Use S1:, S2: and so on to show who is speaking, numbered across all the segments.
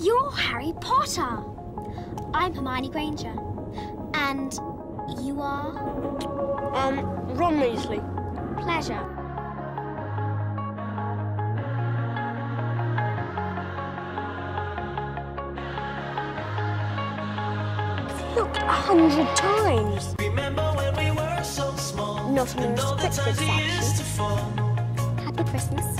S1: You're Harry Potter. I'm Hermione Granger. And you are?
S2: Um, Ron Weasley.
S1: Pleasure.
S2: looked a hundred times.
S3: Remember when we were so small?
S2: Not in a restricted section.
S1: Happy Christmas.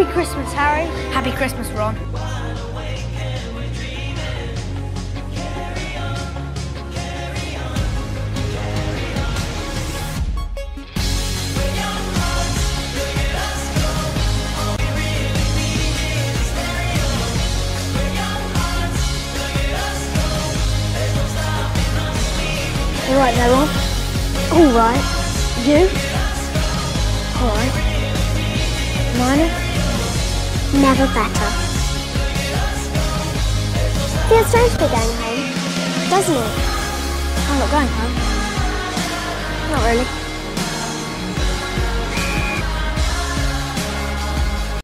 S2: Happy Christmas, Harry.
S4: Happy Christmas, Ron.
S2: All right there, Ron. All right. You? All right. Minor?
S1: never better. Feels strange to be going home, doesn't it?
S2: I'm not going home. Not really.